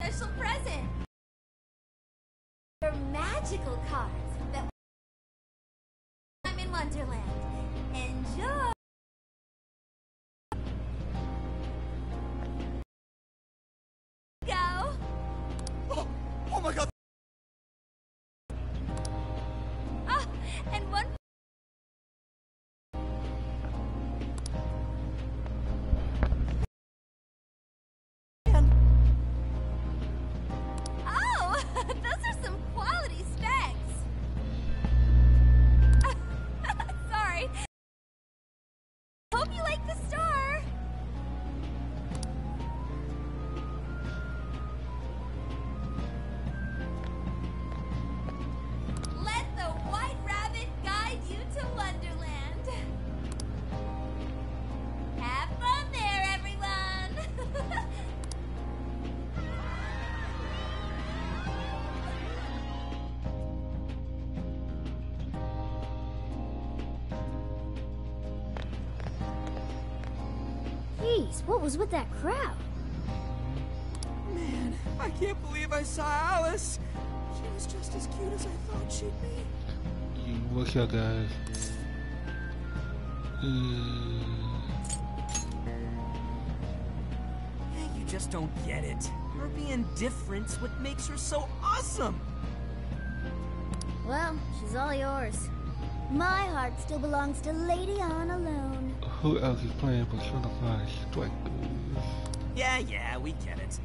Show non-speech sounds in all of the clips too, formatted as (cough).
special present. They're magical cards that I'm in Wonderland. Enjoy. Go. Oh, oh my god! Ah, and one. What was with that crowd? Man, I can't believe I saw Alice. She was just as cute as I thought she'd be. You What's up, guys? Uh, Hey, you just don't get it. Her being different's what makes her so awesome. Well, she's all yours. My heart still belongs to Lady Ann alone. Who else is playing Persona 5 Strikers? Yeah, yeah, we get it.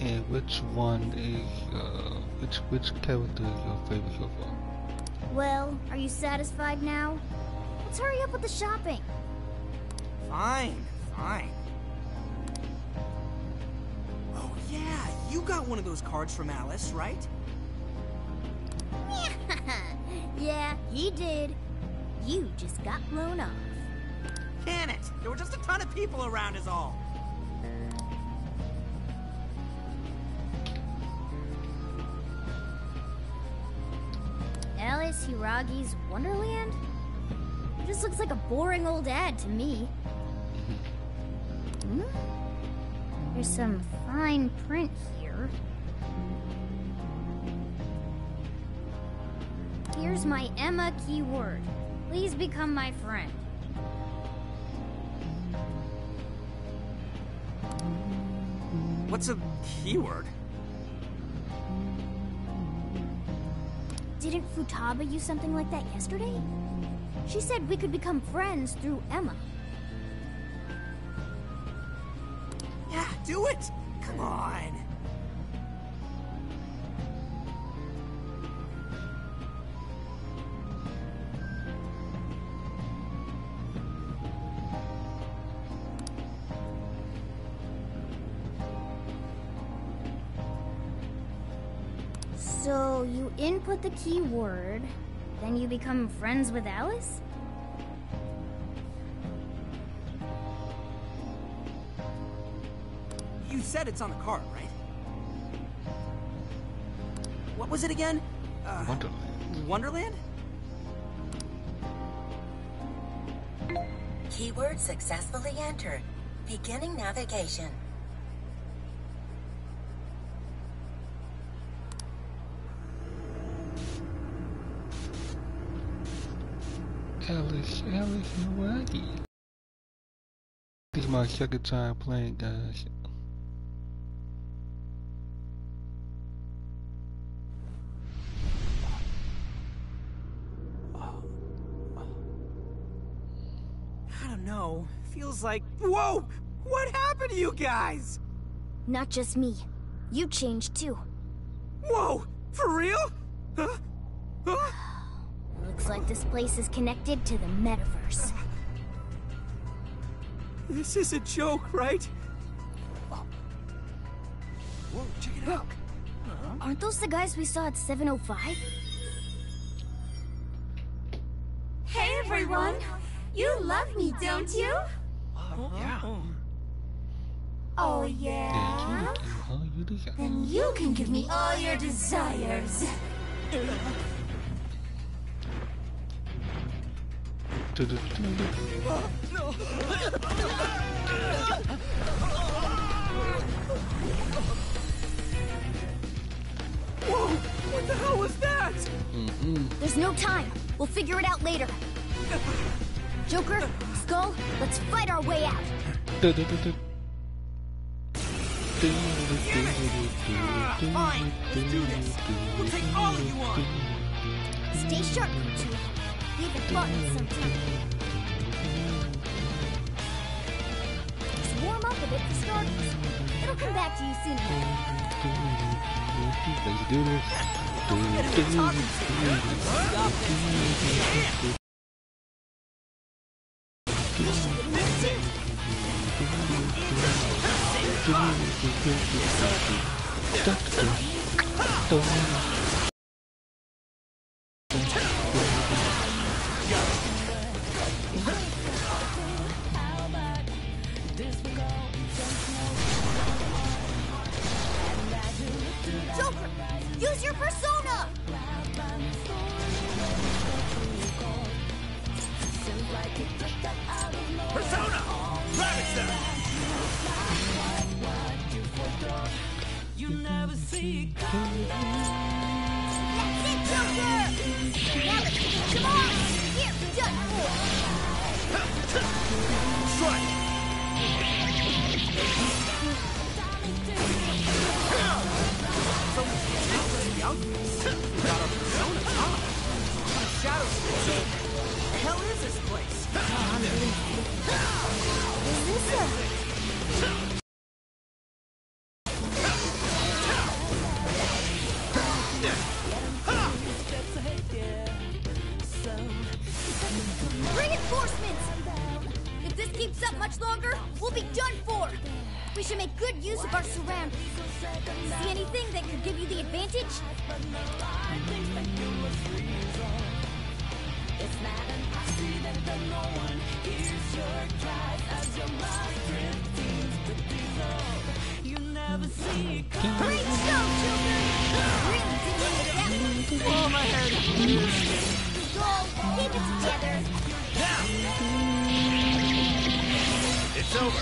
And which one is, uh, which, which character is your favorite so far? Well, are you satisfied now? Let's hurry up with the shopping. Fine, fine. Oh, yeah, you got one of those cards from Alice, right? (laughs) yeah, he did. You just got blown off. There were just a ton of people around, is all. Alice Hiiragi's Wonderland? It just looks like a boring old ad to me. Hmm? There's some fine print here. Here's my Emma keyword. Please become my friend. What's a keyword? Didn't Futaba use something like that yesterday? She said we could become friends through Emma. Yeah, do it! Come on! You key word, then you become friends with Alice? You said it's on the card, right? What was it again? Uh, Wonderland. Wonderland? Keyword successfully entered. Beginning navigation. Alice, Alice, Hawaii. This is my second time playing, guys. I don't know. Feels like. Whoa! What happened to you guys? Not just me. You changed too. Whoa! For real? Huh? Huh? Looks like this place is connected to the metaverse. This is a joke, right? Whoa, check it out. Aren't those the guys we saw at 705? Hey, everyone. You love me, don't you? Yeah. Oh, Yeah, yeah? you do all you desire. Then you can give me all your desires. (laughs) Whoa! What the hell was that? There's no time. We'll figure it out later. Joker, Skull, let's fight our way out. You. Stay sharp, some time. Just warm up a bit for starters. It'll come back to you soon enough. Do this. This. This much longer, we'll be done for! We should make good use of our surroundings. See anything that could give you the advantage? Great show, children! Really didn't make that one. My head. Keep it together. It's over.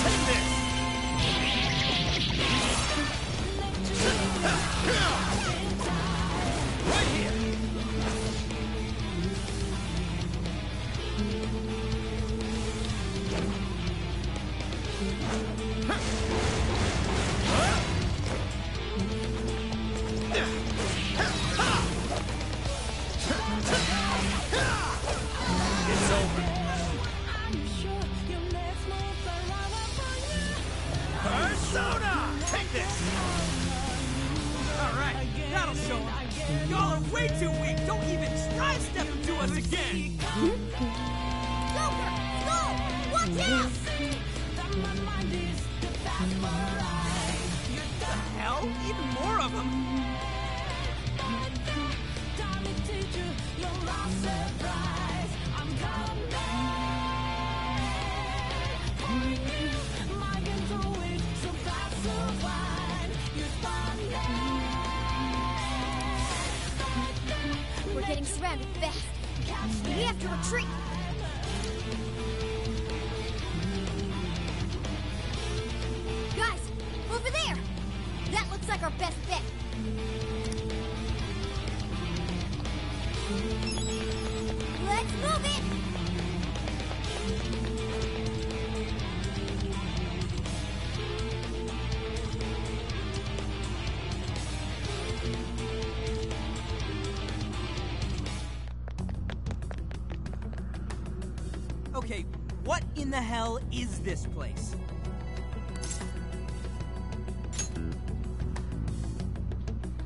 Take this! Surrounded fast. We have to retreat. In the hell is this place?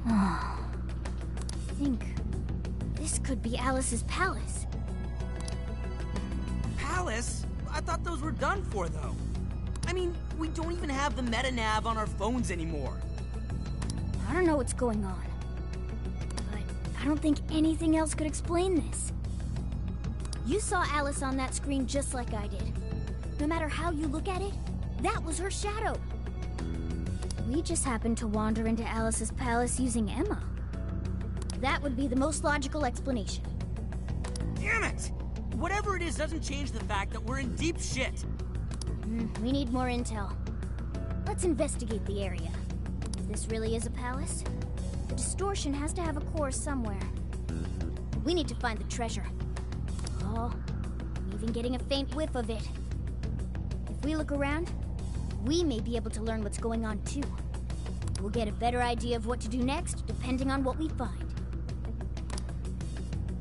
I (sighs) think this could be Alice's palace. Palace? I thought those were done for, though. I mean, we don't even have the meta nav on our phones anymore. I don't know what's going on. But I don't think anything else could explain this. You saw Alice on that screen just like I did. No matter how you look at it, that was her shadow. We just happened to wander into Alice's palace using Emma. That would be the most logical explanation. Damn it! whatever it is doesn't change the fact that we're in deep shit. Mm, we need more intel. Let's investigate the area. If this really is a palace, the distortion has to have a core somewhere. We need to find the treasure. Oh, I'm even getting a faint whiff of it. We look around, we may be able to learn what's going on too. We'll get a better idea of what to do next, depending on what we find.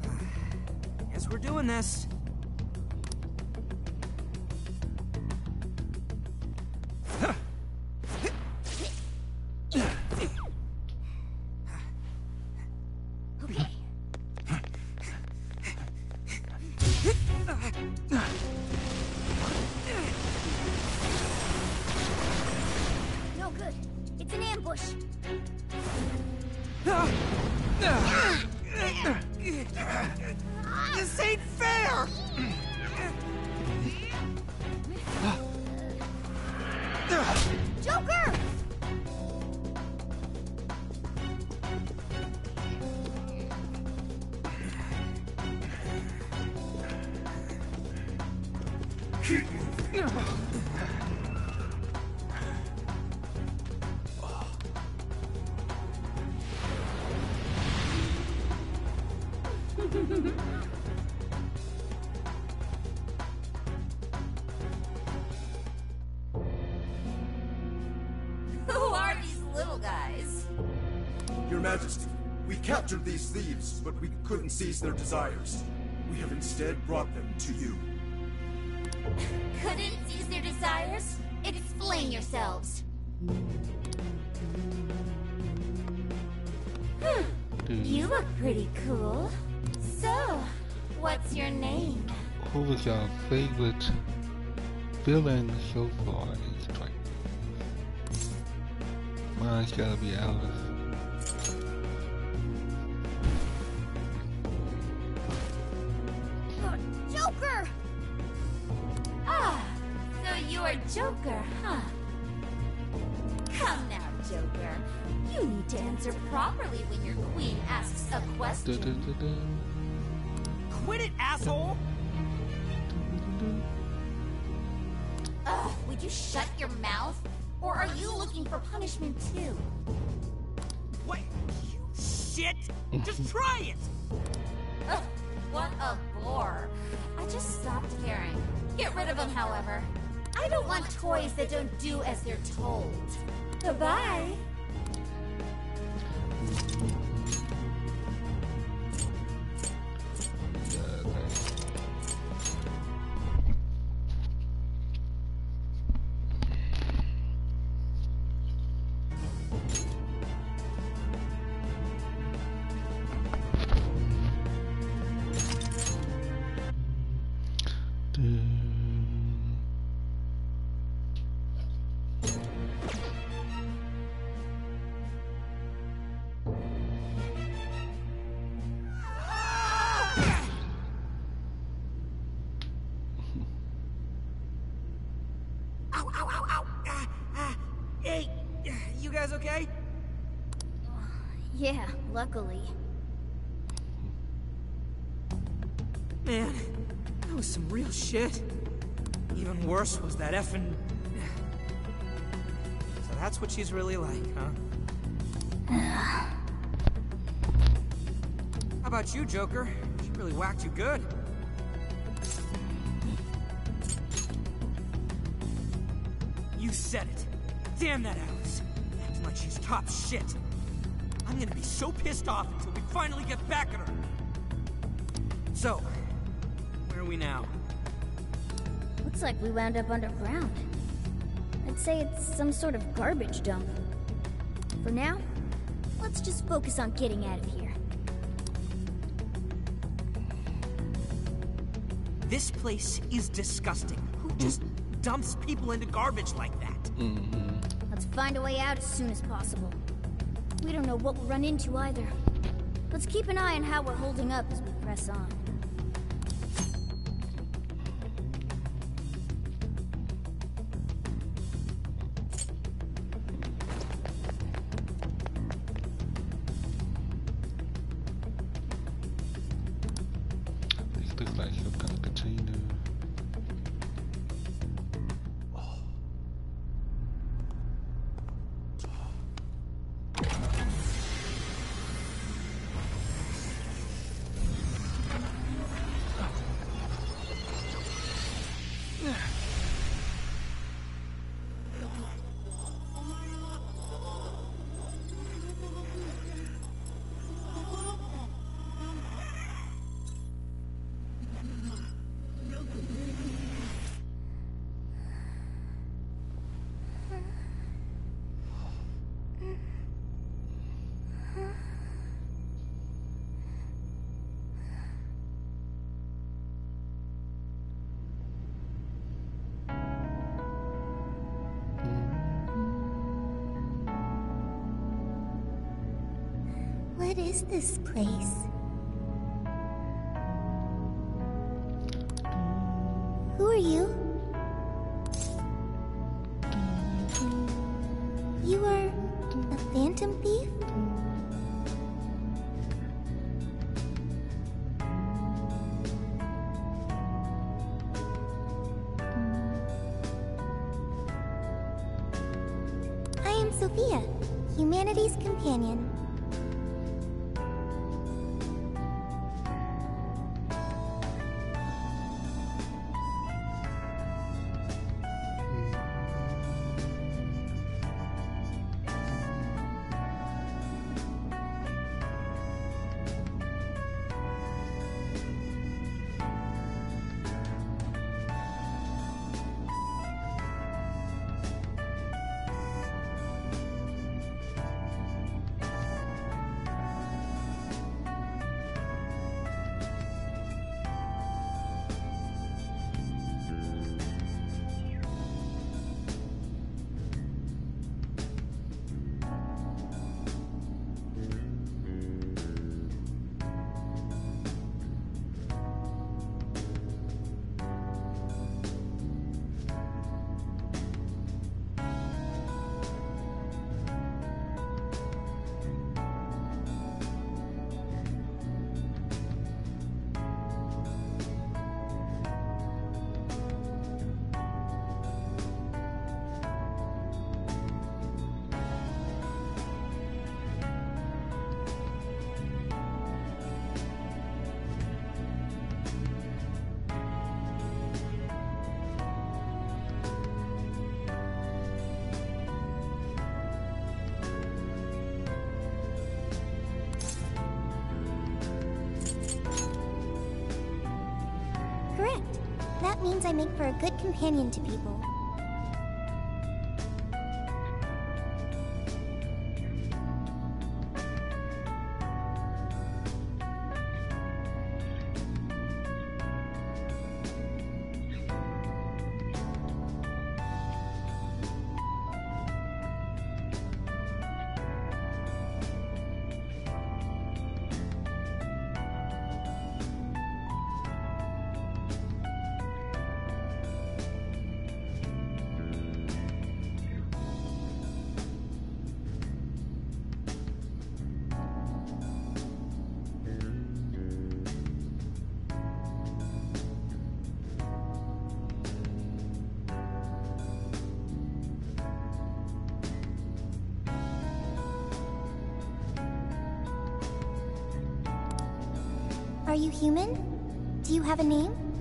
(sighs) Guess we're doing this. Couldn't seize their desires. We have instead brought them to you. Couldn't seize their desires? Explain yourselves. Dude, You look pretty cool. So, what's your name? who was your favorite villain so far in this fight? Mine's gotta be Alice. Joker, huh? Come now, Joker. You need to answer properly when your queen asks a question. Du-du-du-du. Quit it, asshole! Ugh, would you shut your mouth? Or are you looking for punishment too? What? You shit! Just (laughs) try it! Ugh, what a bore. I just stopped caring. Get rid of him, however. I don't want toys that don't do as they're told. Goodbye. Man, that was some real shit. Even worse was that effing. So that's what she's really like, huh? How about you, Joker? She really whacked you good. You said it. Damn that Alice. Acting like she's top shit. I'm gonna be so pissed off until we finally get back at her. So, are we now? Looks like we wound up underground. I'd say it's some sort of garbage dump. For now, let's just focus on getting out of here. This place is disgusting. Who mm-hmm. just dumps people into garbage like that? Mm-hmm. Let's find a way out as soon as possible. We don't know what we'll run into either. Let's keep an eye on how we're holding up as we press on. Is this place? Who are you? You are a phantom thief? I am Sophia, humanity's companion. Make for a good companion to people. Are you human? Do you have a name?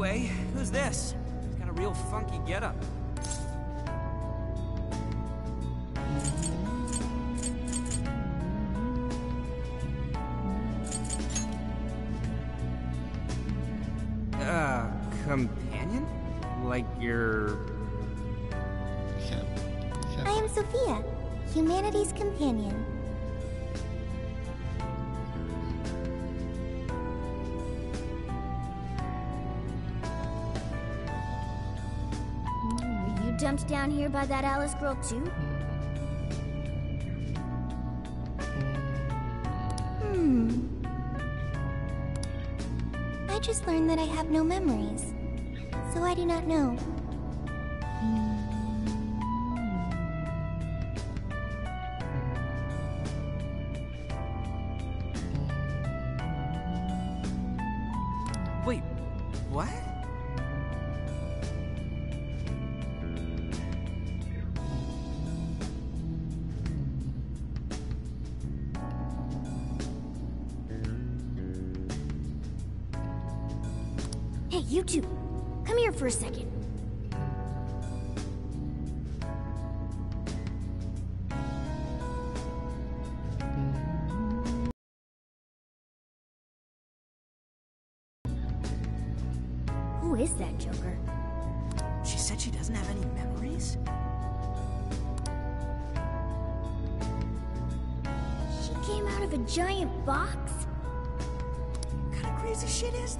Anyway, who's this? He's got a real funky getup. Uh, companion? Like your... Can't, can't I am Sophia, humanity's companion. Down here by that Alice girl too? Hmm. I just learned that I have no memories, so I do not know.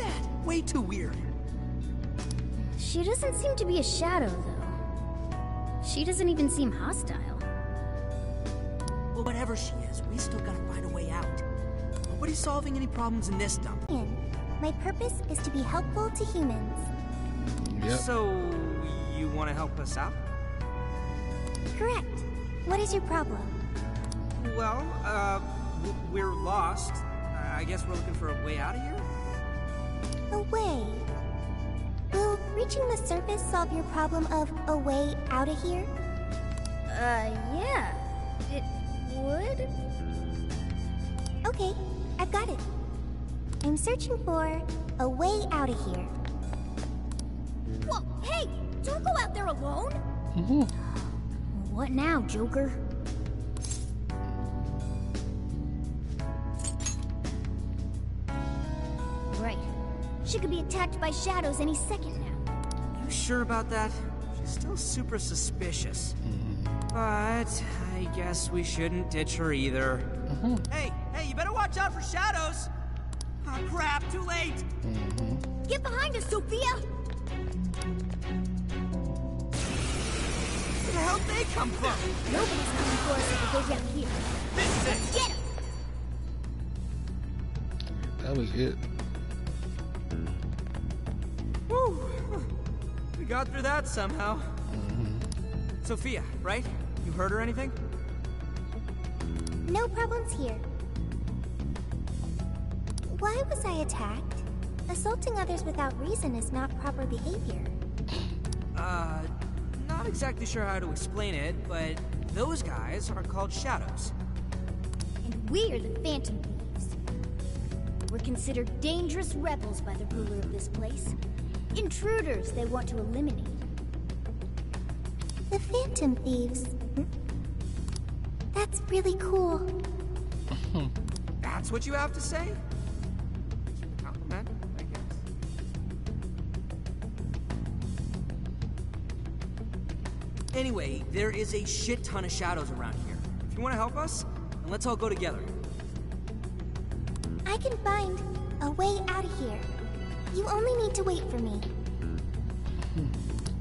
That? Way too weird. She doesn't seem to be a shadow, though. She doesn't even seem hostile. Well, whatever she is, we still gotta find a way out. Nobody's solving any problems in this dump. And my purpose is to be helpful to humans. Yep. So, you wanna help us out? Correct. What is your problem? Well, uh, we're lost. I guess we're looking for a way out of here? A way. Will reaching the surface solve your problem of a way out of here? Uh, yeah. It would? Okay, I've got it. I'm searching for a way out of here. Whoa, hey! Don't go out there alone! Mhm. What now, Joker? She could be attacked by shadows any second now. You sure about that? She's still super suspicious. But I guess we shouldn't ditch her either. Mm-hmm. Hey, hey, you better watch out for shadows! Oh crap, too late! Mm-hmm. Get behind us, Sophia! Where the hell they come from? Nobody's coming for us if we go down here. This is it! Get him! That was it. Got through that somehow. Sophia, right? You heard her anything? No problems here. Why was I attacked? Assaulting others without reason is not proper behavior. Uh, not exactly sure how to explain it, but those guys are called shadows. And we're the Phantom Thieves. We're considered dangerous rebels by the ruler of this place. Intruders they want to eliminate. The Phantom Thieves. Hmm? That's really cool. (laughs) That's what you have to say? Compliment, I guess. Anyway, there is a shit ton of shadows around here. If you want to help us, then let's all go together. I can find a way out of here. You only need to wait for me.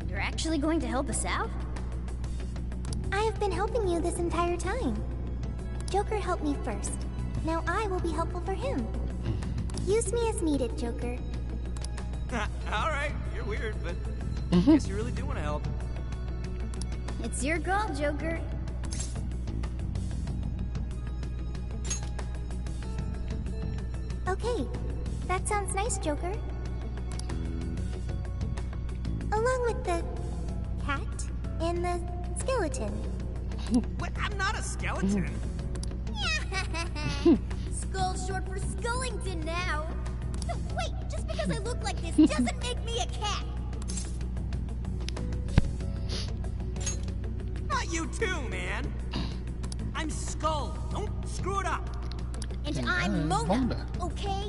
You're actually going to help us out? I have been helping you this entire time. Joker helped me first. Now I will be helpful for him. Use me as needed, Joker. (laughs) all right, you're weird, but I mm-hmm. guess you really do want to help. It's your call, Joker. Okay, that sounds nice, Joker. And the skeleton. (laughs) What? I'm not a skeleton. (laughs) Skull's short for Skullington now. So wait, just because I look like this doesn't make me a cat. Not you too, man. I'm Skull. Don't screw it up. And And I'm I'm Mona, Mona. okay?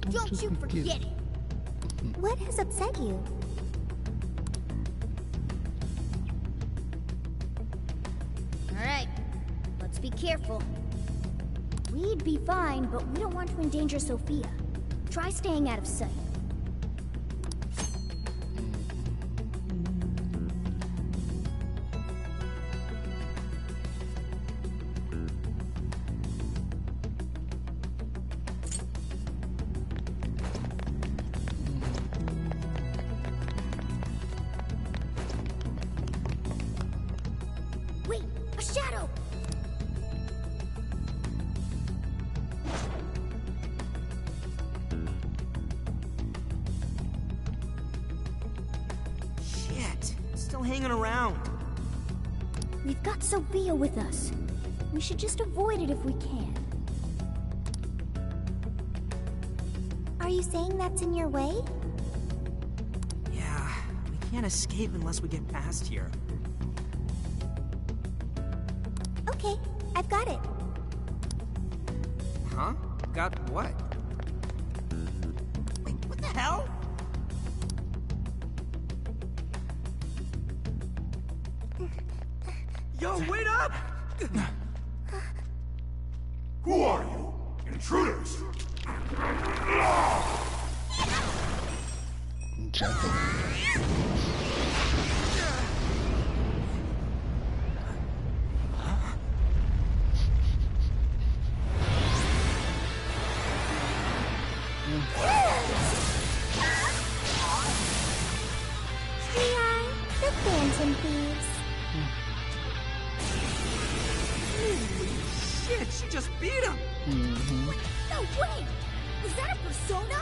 Don't Don't you you forget forget it. it. What has upset you? Let's be careful. We'd be fine, but we don't want to endanger Sophia. Try staying out of sight. Should just avoid it if we can. Are you saying that's in your way? Yeah, we can't escape unless we get past here. We are the Phantom Thieves. Shit, she just beat him! Mm-hmm. No way! Was that a persona?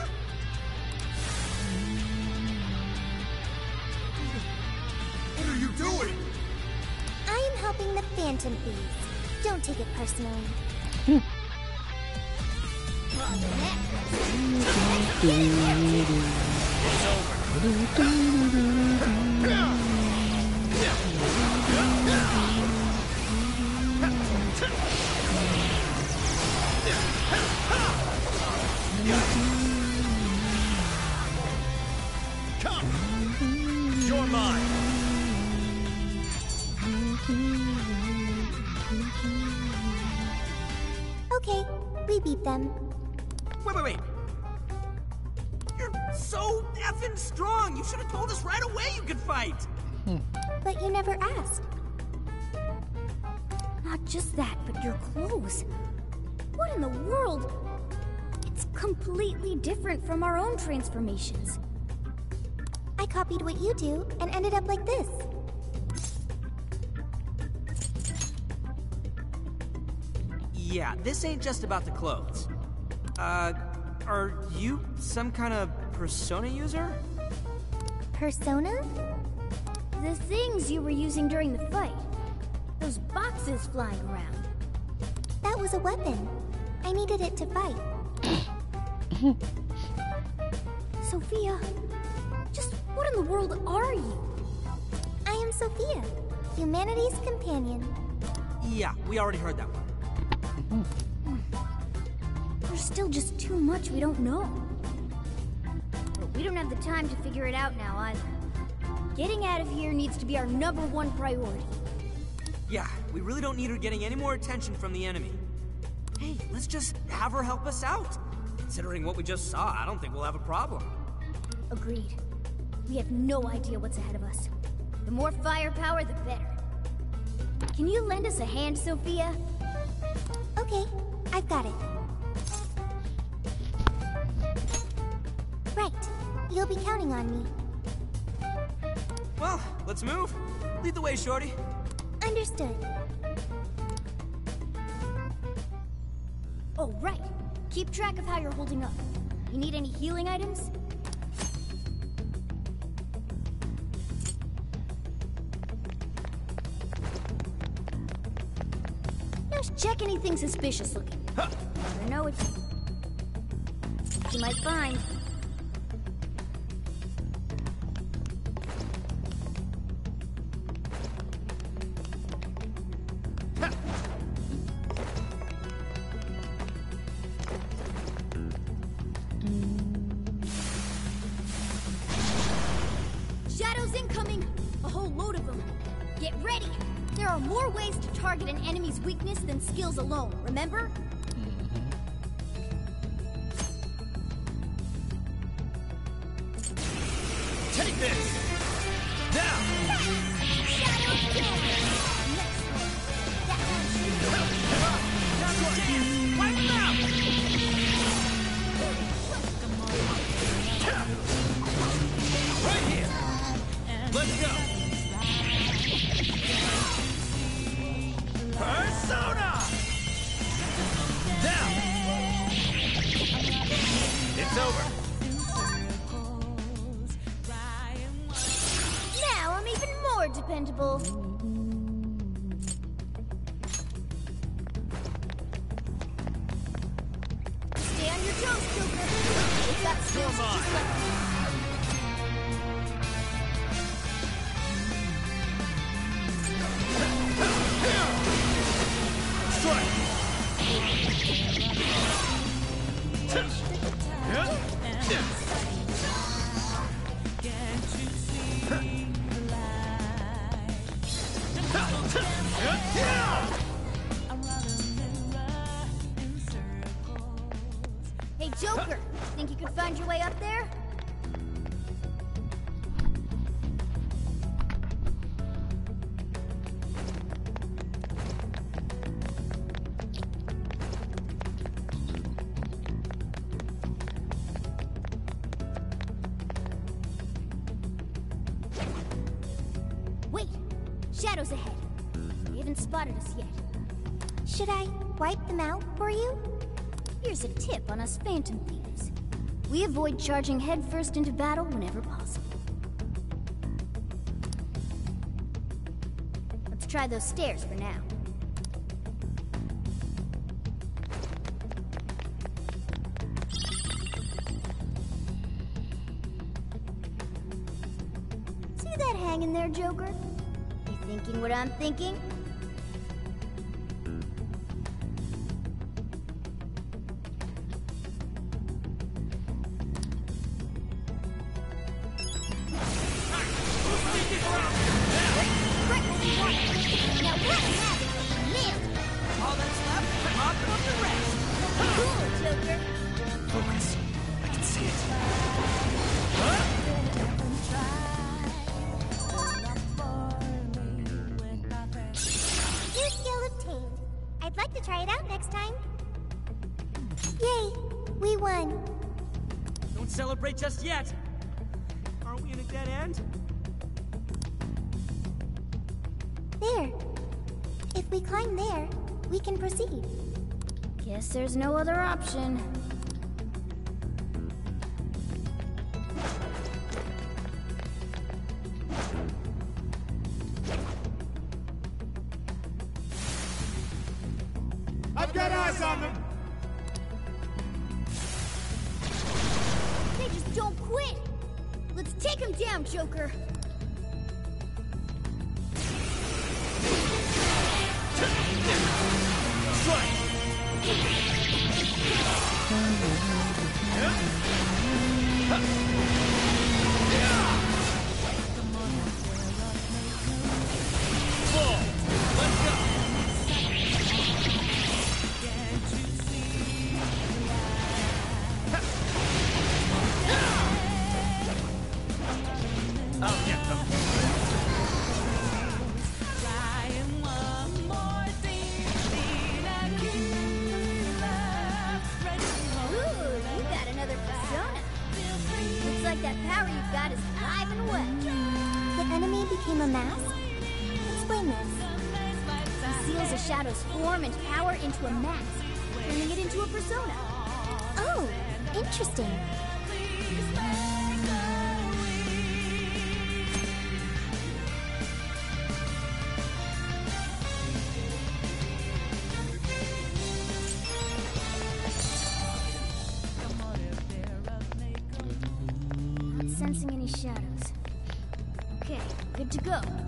What are you doing? I am helping the Phantom Thieves. Don't take it personally. Hmm. Okay, we beat them. Effing strong! You should have told us right away you could fight! But you never asked. Not just that, but your clothes. What in the world? It's completely different from our own transformations. I copied what you do and ended up like this. Yeah, this ain't just about the clothes. Uh, are you some kind of persona user? Persona? The things you were using during the fight. Those boxes flying around. That was a weapon. I needed it to fight. (laughs) Sophia, just what in the world are you? I am Sophia, humanity's companion. Yeah, we already heard that one. (laughs) There's still just too much we don't know. But we don't have the time to figure it out now either. Getting out of here needs to be our number one priority. Yeah, we really don't need her getting any more attention from the enemy. Hey, let's just have her help us out. Considering what we just saw, I don't think we'll have a problem. Agreed. We have no idea what's ahead of us. The more firepower, the better. Can you lend us a hand, Sophia? Okay, I've got it. You'll be counting on me. Well, let's move. Lead the way, Shorty. Understood. Oh, right. Keep track of how you're holding up. You need any healing items? Just check anything suspicious looking. Never know what you might find. More ways to target an enemy's weakness than skills alone, remember? Shadows ahead. They haven't spotted us yet. Should I wipe them out for you? Here's a tip on us Phantom Thieves. We avoid charging headfirst into battle whenever possible. Let's try those stairs for now. See that hanging there, Joker? What I'm thinking? Interesting. Sensing any shadows. Okay, good to go.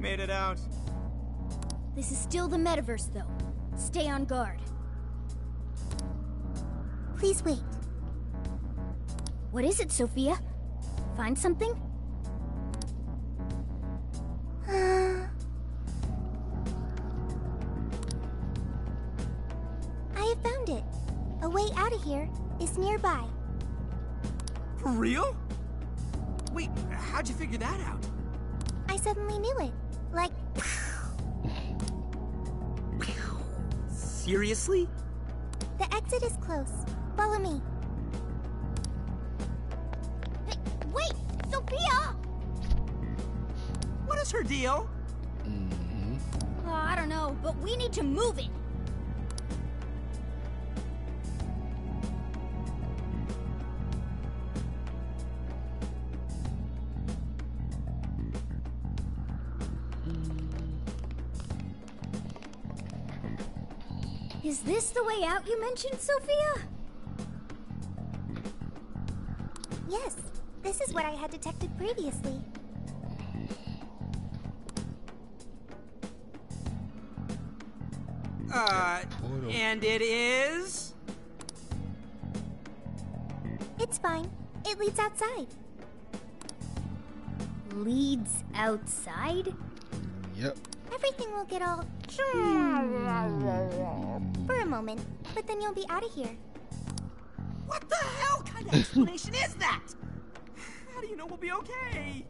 Made it out. This is still the metaverse, though. Stay on guard. Please wait. What is it, Sophia? Find something? Seriously? the exit is close. Follow me. Hey, wait! Sophia! What is her deal? Oh, I don't know, but we need to move it. Is this the way out you mentioned, Sophia? Yes, this is what I had detected previously. Uh, and it is? It's fine. It leads outside. Leads outside? Yep. Everything will get all for a moment, but then you'll be out of here. What the hell kind of explanation is that? How do you know we'll be okay?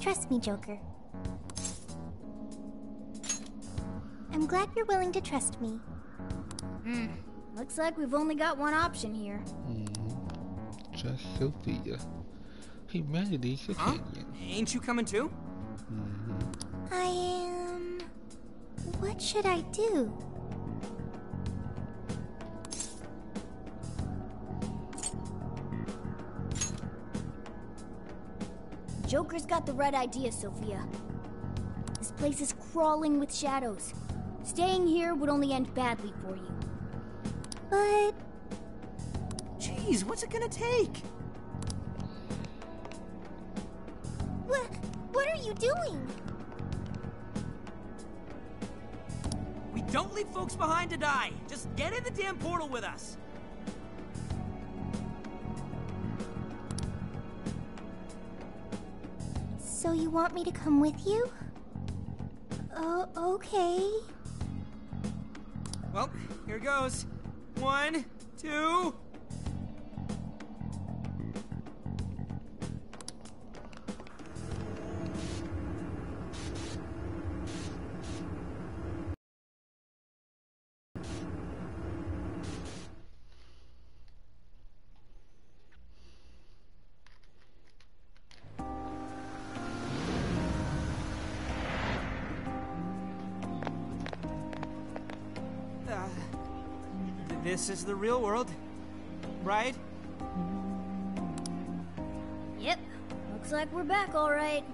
Trust me, Joker. I'm glad you're willing to trust me. Hmm. Looks like we've only got one option here. Just Sophia. Humanity's Huh? opinion. Ain't you coming too? hmm I am. What should I do? Joker's got the right idea, Sophia. This place is crawling with shadows. Staying here would only end badly for you. But Jeez, what's it gonna take? what? What are you doing? We don't leave folks behind to die. Just get in the damn portal with us. So you want me to come with you? Oh, okay. Well, here goes. One, two. This is the real world, right? Yep. Looks like we're back all right.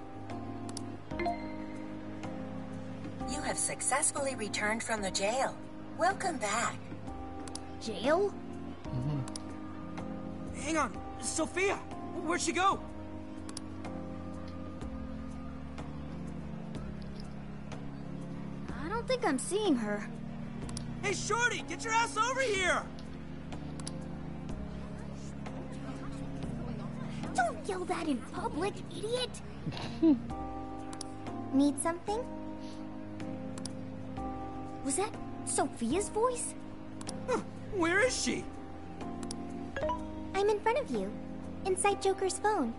You have successfully returned from the jail. Welcome back. Jail? Mm-hmm. Hang on, Sophia! Where'd she go? I don't think I'm seeing her. Hey, Shorty, get your ass over here! Don't yell that in public, idiot! (laughs) Need something? Was that Sophia's voice? Huh, Where is she? I'm in front of you, inside Joker's phone.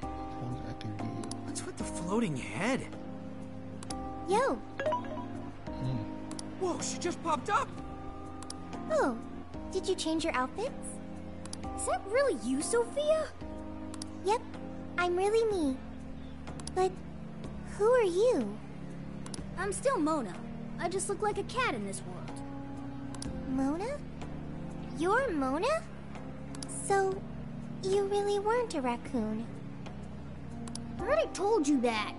Phone's acting. What's with the floating head? Yo! Whoa, she just popped up! Oh, did you change your outfits? Is that really you, Sophia? Yep, I'm really me. But who are you? I'm still Mona. I just look like a cat in this world. Mona? You're Mona? So, you really weren't a raccoon. I already told you that.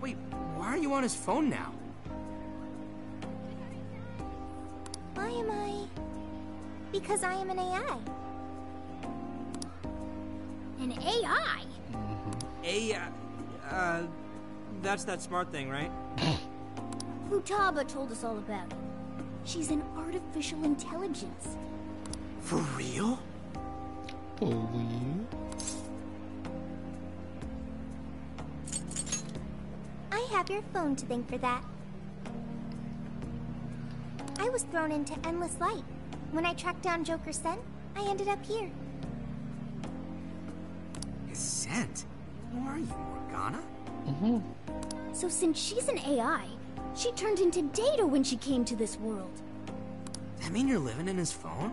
Wait, why are you on his phone now? Because I am an AI. An AI? A, uh, uh, that's that smart thing, right? (clears throat) Futaba told us all about it. She's an artificial intelligence. For real? For real? I have your phone to thank for that. I was thrown into endless light. When I tracked down Joker Sen, I ended up here. His scent? Who are you, Morgana? Mm-hmm. So since she's an AI, she turned into Data when she came to this world. That mean you're living in his phone?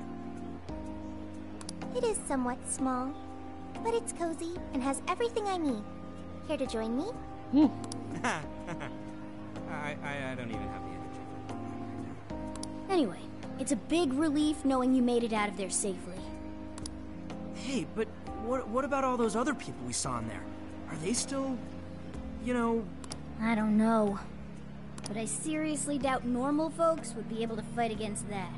It is somewhat small, but it's cozy and has everything I need. Care to join me? (laughs) I, I, I don't even have the energy. Anyway, it's a big relief knowing you made it out of there safely. Hey, but what, what about all those other people we saw in there? Are they still, you know, I don't know. But I seriously doubt normal folks would be able to fight against that.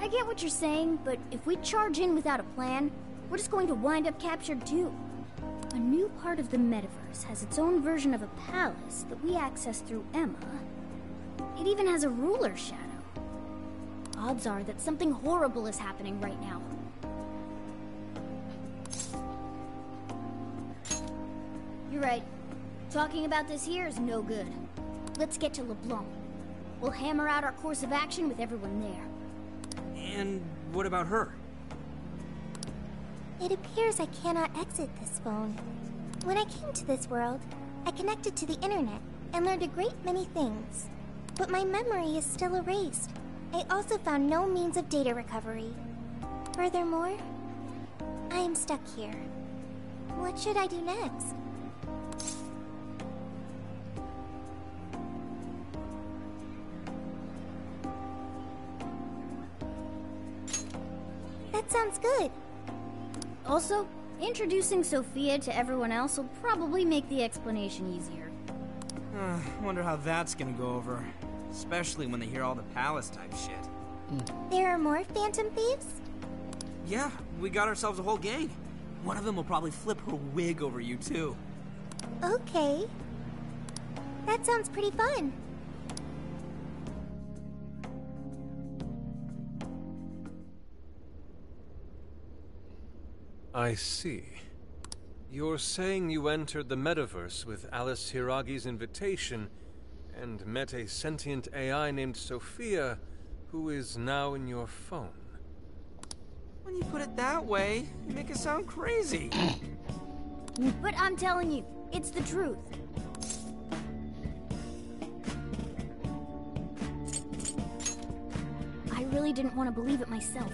I get what you're saying, but if we charge in without a plan, we're just going to wind up captured too. A new part of the metaverse has its own version of a palace that we access through Emma. It even has a ruler shadow. Odds are that something horrible is happening right now. You're right. Talking about this here is no good. Let's get to LeBlanc. We'll hammer out our course of action with everyone there. and what about her? It appears I cannot exit this phone. When I came to this world, I connected to the internet and learned a great many things. But my memory is still erased. I also found no means of data recovery. Furthermore, I am stuck here. What should I do next? That sounds good. Also, introducing Sophia to everyone else will probably make the explanation easier. Uh, wonder how that's gonna go over. Especially when they hear all the palace type shit. There are more Phantom Thieves? Yeah, we got ourselves a whole gang. One of them will probably flip her wig over you, too. Okay. That sounds pretty fun. I see. You're saying you entered the metaverse with Alice Hiiragi's invitation and met a sentient AI named Sophia, who is now in your phone. When you put it that way, you make it sound crazy. (coughs) But I'm telling you, it's the truth. I really didn't want to believe it myself.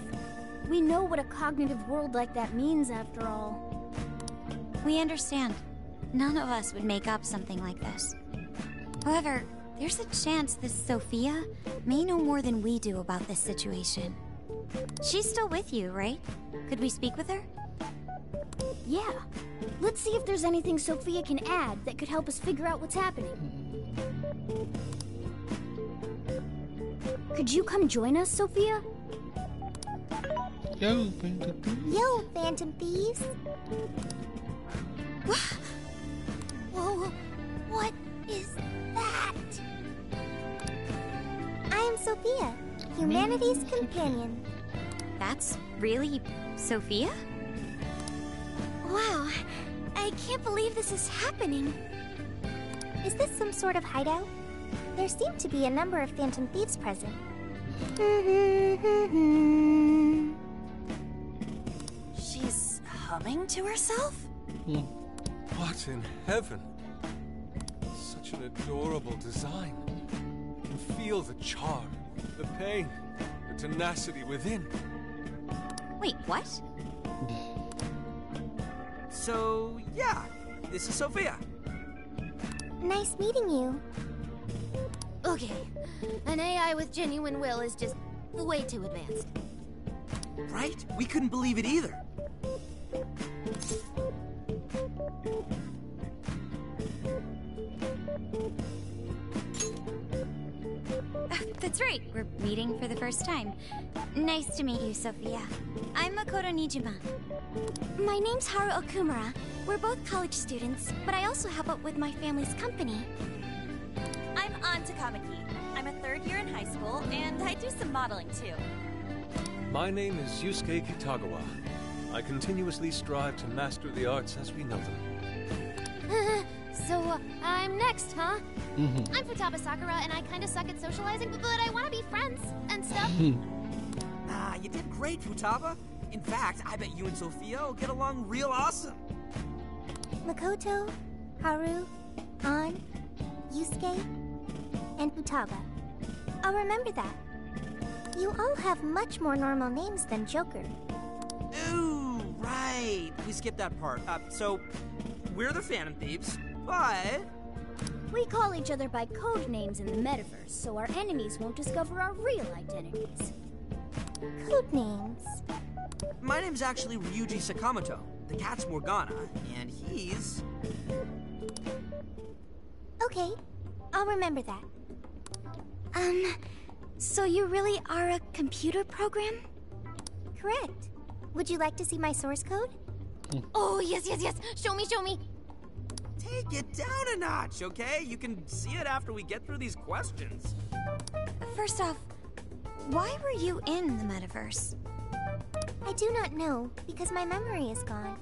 We know what a cognitive world like that means, after all. We understand. None of us would make up something like this. However, there's a chance this Sophia may know more than we do about this situation. She's still with you, right? Could we speak with her? Yeah. Let's see if there's anything Sophia can add that could help us figure out what's happening. Could you come join us, Sophia? Yo, Phantom Thieves. Yo, Phantom Thieves! Whoa, what is that? I am Sophia, humanity's companion. That's really Sophia? Wow, I can't believe this is happening. Is this some sort of hideout? There seem to be a number of Phantom Thieves present. She's humming to herself? Hmm. What in heaven? Such an adorable design. You can feel the charm, the pain, the tenacity within. Wait, what? So, yeah, this is Sophia. nice meeting you. Okay, an AI with genuine will is just way too advanced. Right? We couldn't believe it either. Uh, that's right, we're meeting for the first time. Nice to meet you, Sophia. I'm Makoto Nijima. My name's Haru Okumura. We're both college students, but I also help out with my family's company. I'm Ann Takamaki. I'm a third year in high school, and I do some modeling too. My name is Yusuke Kitagawa. I continuously strive to master the arts as we know them. (laughs) so, uh, I'm next, huh? Mhm. I'm Futaba Sakura, and I kinda suck at socializing, but I wanna be friends and stuff. (laughs) Ah, you did great, Futaba. In fact, I bet you and Sophia will get along real awesome. Makoto, Haru, Ann, Yusuke, and Futaba. I'll remember that. You all have much more normal names than Joker. Ooh, right. We skipped that part. Uh, so, we're the Phantom Thieves, but We call each other by code names in the metaverse, so our enemies won't discover our real identities. Code names. my name's actually Ryuji Sakamoto. The cat's Morgana, and he's. Okay, I'll remember that. Um, so you really are a computer program? Correct. Would you like to see my source code? Oh, yes, yes, yes. Show me, show me. Take it down a notch, okay? You can see it after we get through these questions. First off, why were you in the metaverse? I do not know, because my memory is gone.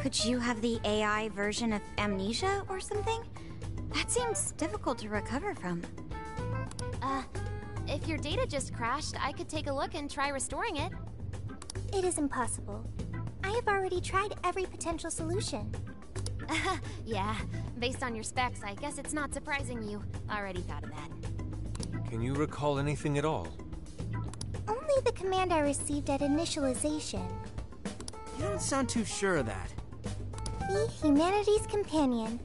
Could you have the AI version of amnesia or something? That seems difficult to recover from. Uh, if your data just crashed, I could take a look and try restoring it. It is impossible. I have already tried every potential solution. (laughs) yeah, based on your specs, I guess it's not surprising you already thought of that. Can you recall anything at all? Only the command I received at initialization. You don't sound too sure of that. Be humanity's companion.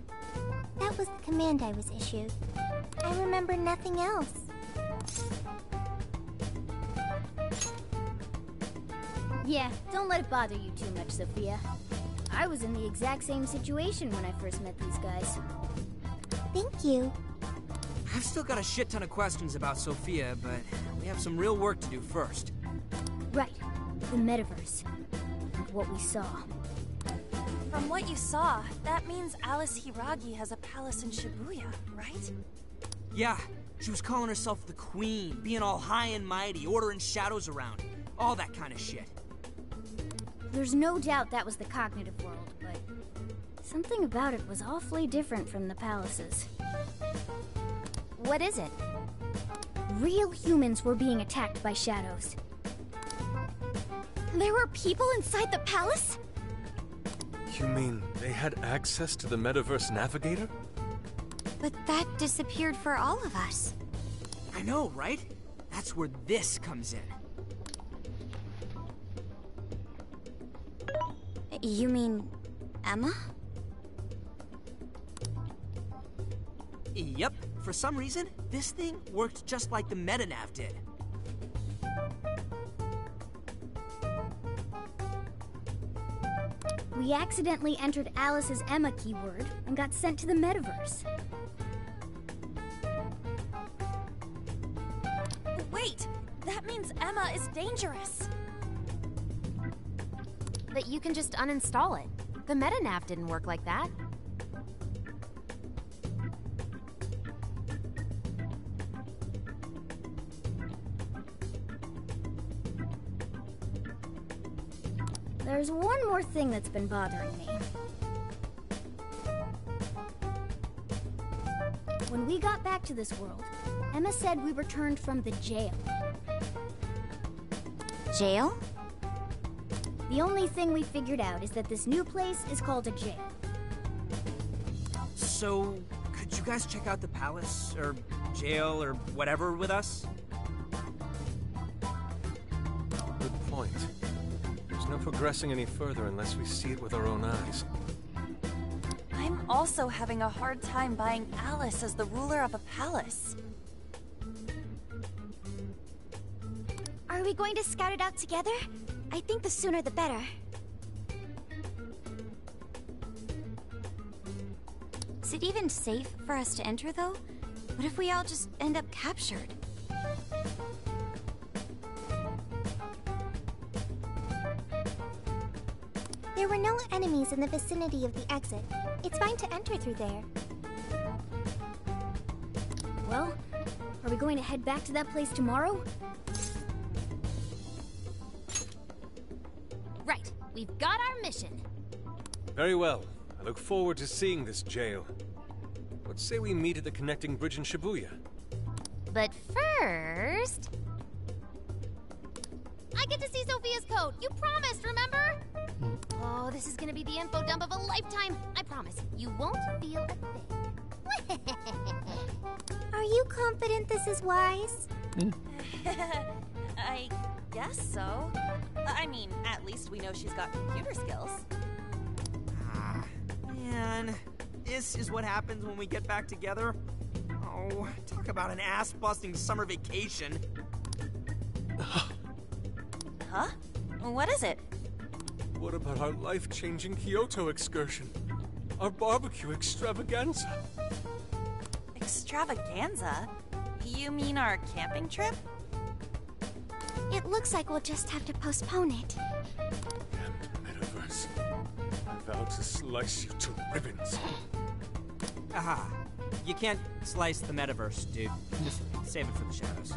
That was the command I was issued. I remember nothing else. Yeah, don't let it bother you too much, Sophia. I was in the exact same situation when I first met these guys. Thank you. I've still got a shit ton of questions about Sophia, but we have some real work to do first. Right, the metaverse. And what we saw. From what you saw, that means Alice Hiiragi has a palace in Shibuya, right? Yeah, she was calling herself the Queen, being all high and mighty, ordering shadows around, all that kind of shit. There's no doubt that was the cognitive world, but something about it was awfully different from the palaces. What is it? Real humans were being attacked by shadows. There were people inside the palace? You mean they had access to the Metaverse Navigator? But that disappeared for all of us. I know, right? That's where this comes in. You mean... Emma? Yep. For some reason, this thing worked just like the Metanav did. We accidentally entered Alice's Emma keyword and got sent to the metaverse. Wait! That means Emma is dangerous! But you can just uninstall it. The metanav didn't work like that. There's one more thing that's been bothering me. When we got back to this world, Emma said we returned from the jail. Jail? The only thing we figured out is that this new place is called a jail. So, could you guys check out the palace, or jail, or whatever with us? Good point. There's no progressing any further unless we see it with our own eyes. I'm also having a hard time buying Alice as the ruler of a palace. Are we going to scout it out together? I think the sooner the better. Is it even safe for us to enter, though? What if we all just end up captured? There were no enemies in the vicinity of the exit. It's fine to enter through there. Well, are we going to head back to that place tomorrow? We've got our mission. Very well. I look forward to seeing this jail. What say we meet at the connecting bridge in Shibuya? But first... I get to see Sophia's code. You promised, remember? Oh, this is gonna be the info dump of a lifetime. I promise. You won't feel a thing. (laughs) Are you confident this is wise? (laughs) I guess so. I mean, at least we know she's got computer skills. Ah, man. This is what happens when we get back together? Oh, talk about an ass-busting summer vacation. (sighs) Huh? What is it? What about our life-changing Kyoto excursion? Our barbecue extravaganza? Extravaganza? You mean our camping trip? It looks like we'll just have to postpone it. Damned metaverse. I vow to slice you to ribbons. Aha. You can't slice the metaverse, dude. Just save it for the shadows.